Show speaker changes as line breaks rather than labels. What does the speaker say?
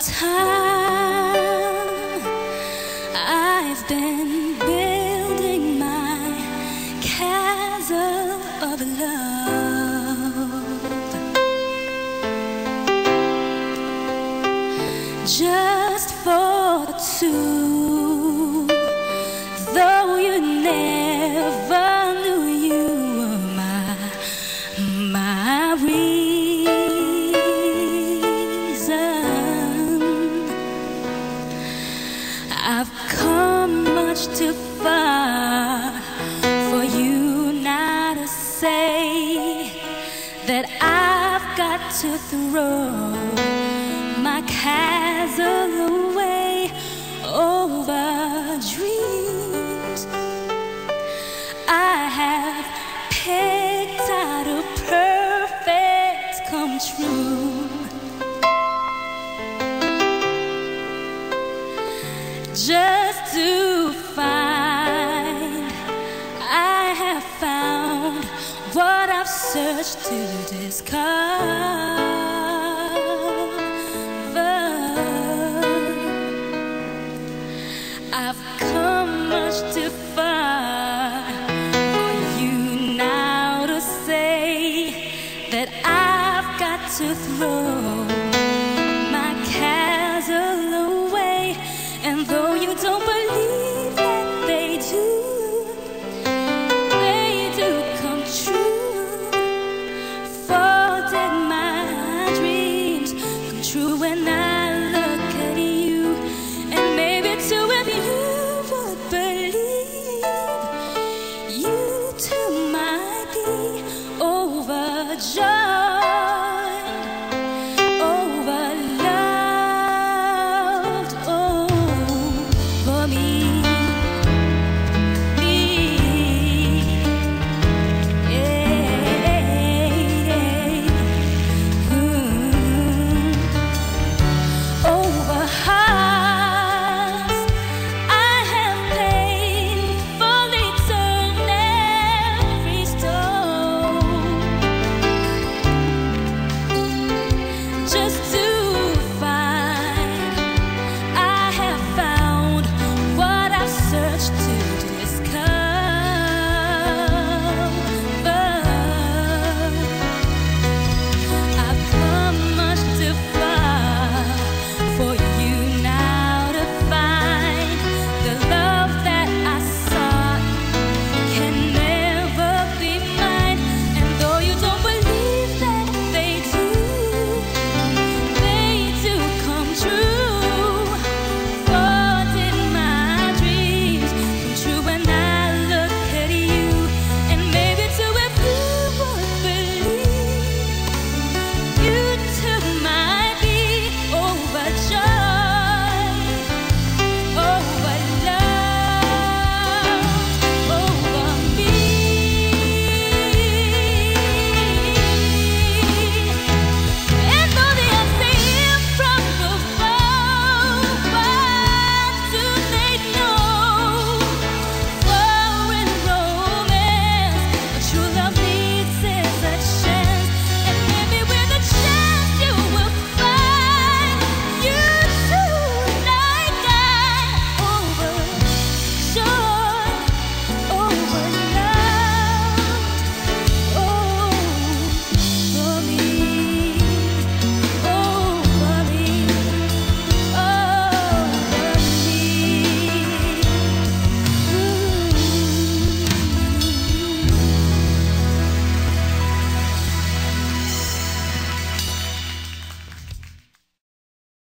time I've been building my castle of love just for the two, though you never. That I've got to throw my castle away over dreams. I have picked out a perfect come true. just to search to discover. I've come much too far for you now to say that I've got to throw. just